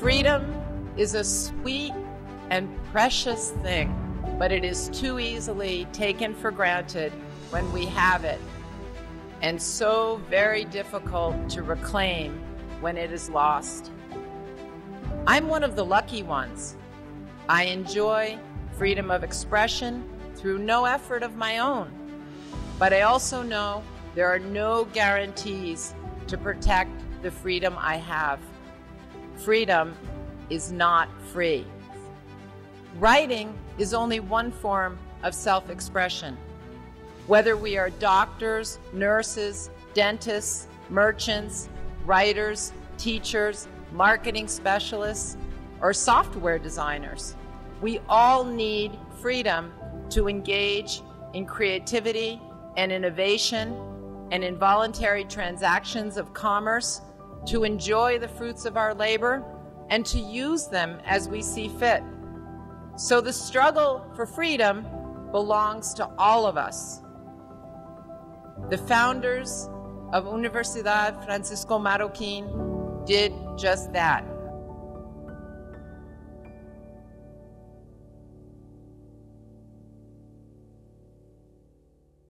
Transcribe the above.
Freedom is a sweet and precious thing, but it is too easily taken for granted when we have it, and so very difficult to reclaim when it is lost. I'm one of the lucky ones. I enjoy freedom of expression through no effort of my own, but I also know there are no guarantees to protect the freedom I have. Freedom is not free. Writing is only one form of self expression. Whether we are doctors, nurses, dentists, merchants, writers, teachers, marketing specialists, or software designers, we all need freedom to engage in creativity and innovation and involuntary transactions of commerce, to enjoy the fruits of our labor, and to use them as we see fit. So the struggle for freedom belongs to all of us. The founders of Universidad Francisco Marroquín did just that.